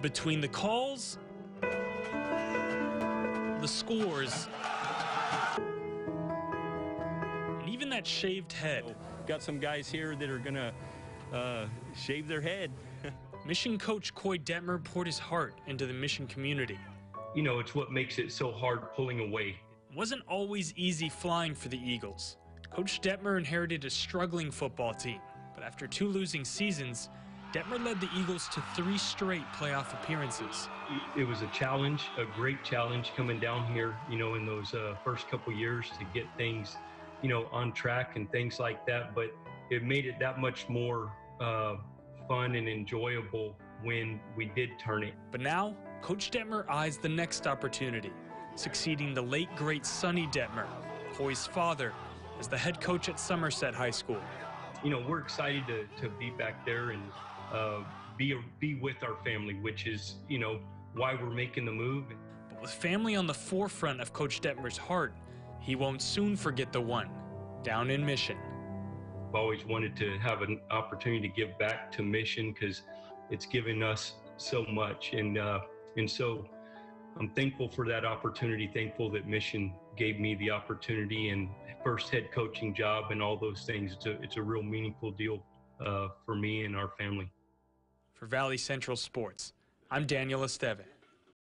Between the calls, the scores, and even that shaved head. Got some guys here that are going to uh, shave their head. Mission coach Koy Detmer poured his heart into the mission community. You know, it's what makes it so hard pulling away. It wasn't always easy flying for the Eagles. Coach Detmer inherited a struggling football team, but after two losing seasons, Detmer led the Eagles to three straight playoff appearances. It was a challenge, a great challenge coming down here, you know, in those uh, first couple years to get things, you know, on track and things like that. But it made it that much more uh, fun and enjoyable when we did turn it. But now, Coach Detmer eyes the next opportunity, succeeding the late great Sonny Detmer, Koy's father, as the head coach at Somerset High School. You know, we're excited to, to be back there and uh, be be with our family, which is you know why we're making the move. But with family on the forefront of Coach Detmer's heart, he won't soon forget the one down in Mission. I've always wanted to have an opportunity to give back to Mission because it's given us so much, and uh, and so I'm thankful for that opportunity. Thankful that Mission gave me the opportunity and first head coaching job and all those things. It's a, it's a real meaningful deal uh, for me and our family. For Valley Central Sports, I'm Daniel Esteve.